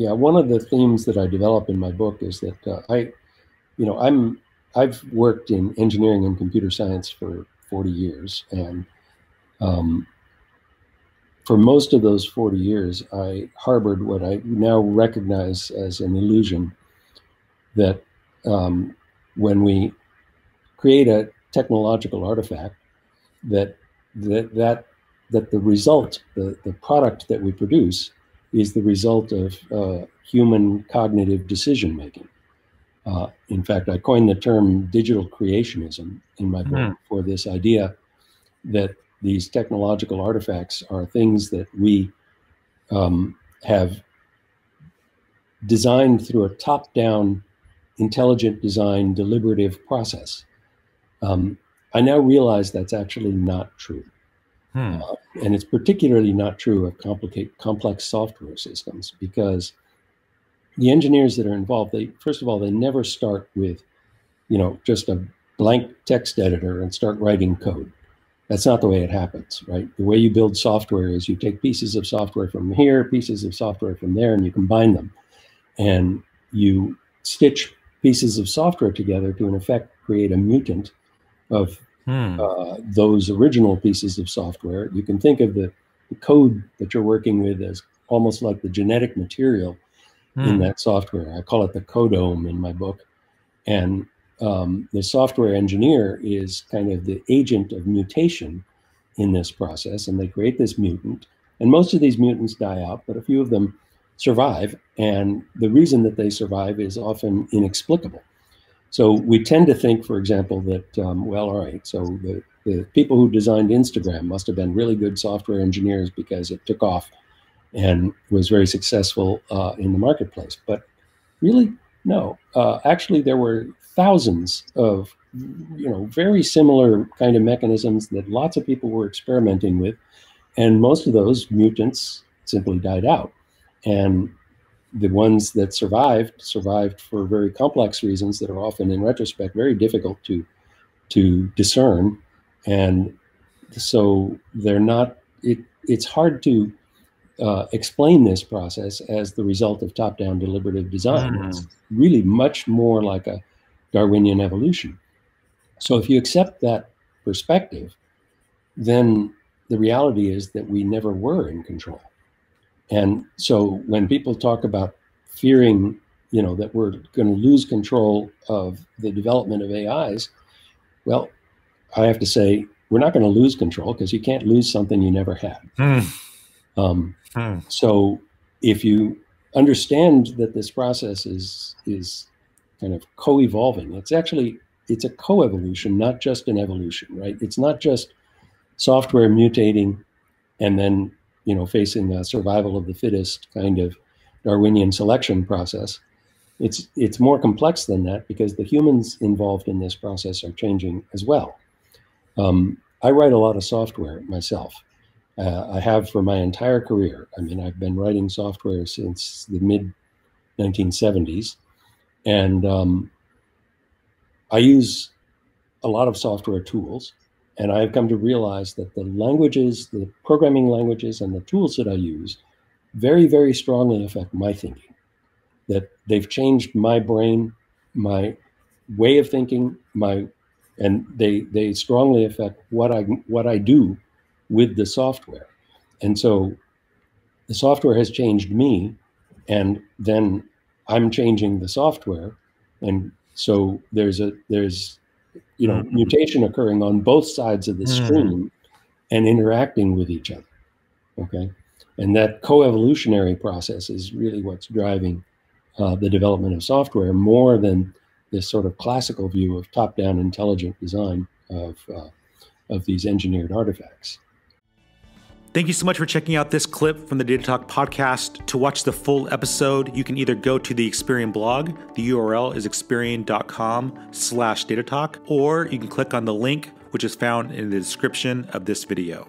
yeah, one of the themes that I develop in my book is that uh, I, you know, I'm I've worked in engineering and computer science for 40 years, and um, for most of those 40 years, I harbored what I now recognize as an illusion that um, when we create a technological artifact, that that that that the result, the, the product that we produce, is the result of uh, human cognitive decision making. Uh, in fact, I coined the term digital creationism in my book mm. for this idea that these technological artifacts are things that we um, have designed through a top down, intelligent design, deliberative process. Um, I now realize that's actually not true. Hmm. Uh, and it's particularly not true of complicate, complex software systems because the engineers that are involved, they first of all, they never start with, you know, just a blank text editor and start writing code. That's not the way it happens, right? The way you build software is you take pieces of software from here, pieces of software from there, and you combine them. And you stitch pieces of software together to, in effect, create a mutant of hmm. uh, those original pieces of software. You can think of the, the, code that you're working with as almost like the genetic material hmm. in that software. I call it the codome in my book. And um, the software engineer is kind of the agent of mutation in this process, and they create this mutant. And most of these mutants die out, but a few of them survive. And the reason that they survive is often inexplicable. So we tend to think, for example, that, um, well, all right, so the, the people who designed Instagram must have been really good software engineers because it took off and was very successful uh, in the marketplace. But really, no. Uh, actually, there were thousands of you know very similar kind of mechanisms that lots of people were experimenting with, and most of those mutants simply died out. And the ones that survived survived for very complex reasons that are often in retrospect very difficult to to discern. And so they're not it it's hard to uh, explain this process as the result of top-down deliberative design. Mm. it's really much more like a darwinian evolution. So if you accept that perspective then the reality is that we never were in control and so when people talk about fearing, you know, that we're going to lose control of the development of AIs, well, I have to say we're not going to lose control because you can't lose something you never had. Mm. Um, mm. So if you understand that this process is is kind of co-evolving, it's actually it's a co-evolution, not just an evolution, right? It's not just software mutating and then you know, facing a survival of the fittest kind of Darwinian selection process. It's it's more complex than that because the humans involved in this process are changing as well. Um, I write a lot of software myself. Uh, I have for my entire career. I mean, I've been writing software since the mid 1970s, and um, I use a lot of software tools. And I've come to realize that the languages, the programming languages, and the tools that I use very, very strongly affect my thinking. That they've changed my brain, my way of thinking, my and they they strongly affect what I what I do with the software. And so the software has changed me, and then I'm changing the software. And so there's a there's you know, mm-hmm. mutation occurring on both sides of the mm-hmm. stream and interacting with each other. Okay. And that co-evolutionary process is really what's driving uh, the development of software more than this sort of classical view of top-down intelligent design of, uh, of these engineered artifacts. Thank you so much for checking out this clip from the Data Talk podcast. To watch the full episode, you can either go to the Experian blog, the URL is experian.com slash datatalk, or you can click on the link which is found in the description of this video.